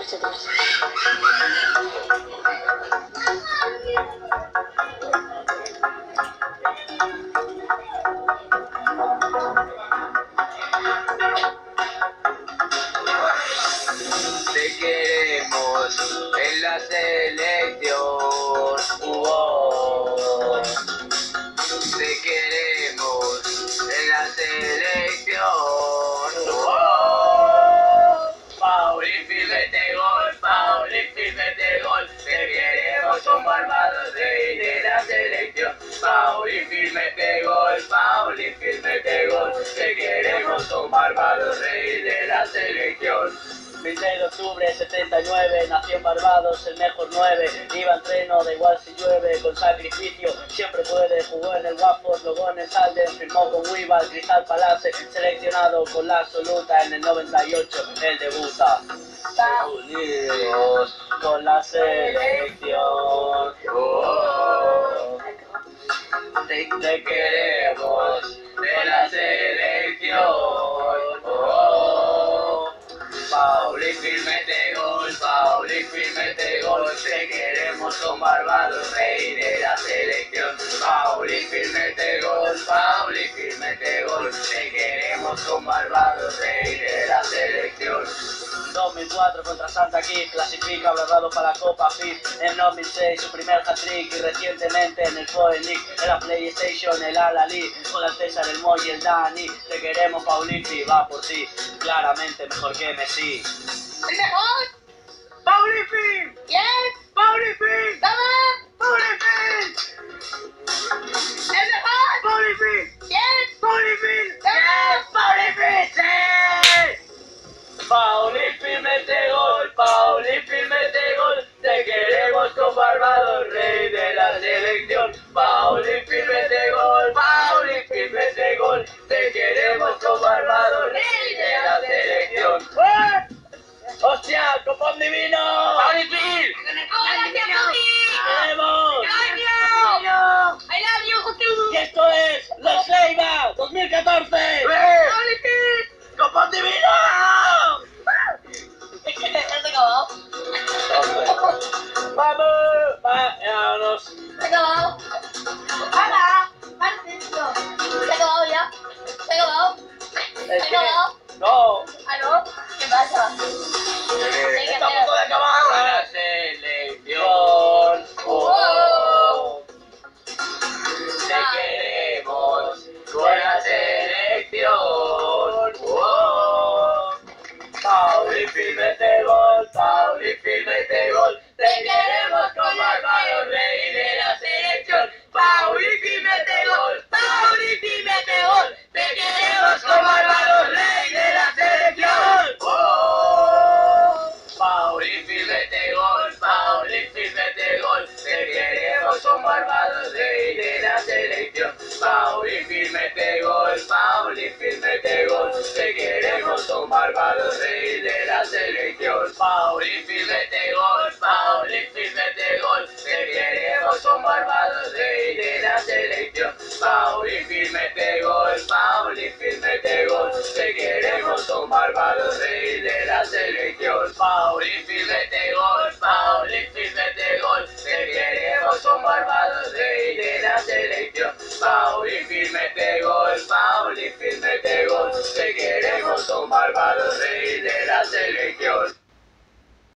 Te queremos en la selección. Selección. Pauli, firmete gol, Pauli, firmete gol. Te queremos con Barbados, rey de la selección. 20 de octubre 79, nació en Barbados, el mejor 9, iba en treno, da igual si llueve, con sacrificio, siempre puede, jugó en el Watford, luego en el Salden, firmó con Weaver, Cristal Palace, seleccionado con la absoluta en el 98, él debuta. Unidos con la selección. Oh, te, queremos de la selección. Oh, Pauli, firmete gol, Pauli, firmete gol. Te queremos con Barbados, rey de la selección. 2004 contra Santa Kitts, clasifica Bernardo para la Copa FIF. En 2006 su primer hat-trick y recientemente en el Foreign League, en la PlayStation, el Al-Ali, con el César, el Moy y el Dani. Te queremos Paulifi, va por ti, claramente mejor que Messi. ¿El mejor? ¡Paulifi! ¿Quién? ¡Paulifi! Mete gol, mete gol, te queremos con Barbados, rey de la selección. ¡Eh! ¡Hostia, copón divino! ¡Paulifi! ¡Hola, Papi! ¡Queremos! I love you! I love you! Y esto es Los Leiva 2014. ¡Eh! ¡Papi! ¡Copón divino! ¿Ya se acabó? ¡Vamos! ¡Vámonos! ¿Se No, ¿Aló? ¿Qué pasa? acabar la selección. Oh. Te queremos con la selección. Oh. Pauli, firmete gol, Pauli, firmete Pauli, mete gol. Pauli, mete gol. Te queremos con Barbados, rey de la selección. Pauli, mete gol. Pauli, mete gol. Te queremos con Barbados, rey de la selección. Pauli, mete gol. Pauli, mete gol. Te queremos con Barbados, rey de la selección. Pauli, mete gol. Pauli, mete gol. Te queremos con Barbados, rey de la selección. Pauli, mete gol. Pauli, mete gol. Te queremos con Barbados, rey de la selección.